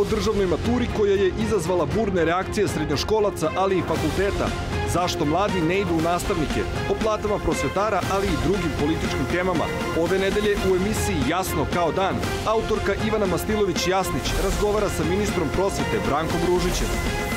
o državnoj maturi koja je izazvala burne reakcije srednjoškolaca, ali i fakulteta. Zašto mladi ne idu u nastavnike? O platama prosvetara, ali i drugim političkim temama. Ove nedelje u emisiji Jasno kao dan, autorka Ivana Mastilović-Jasnić razgovara sa ministrom prosvete Brankom Ružićem.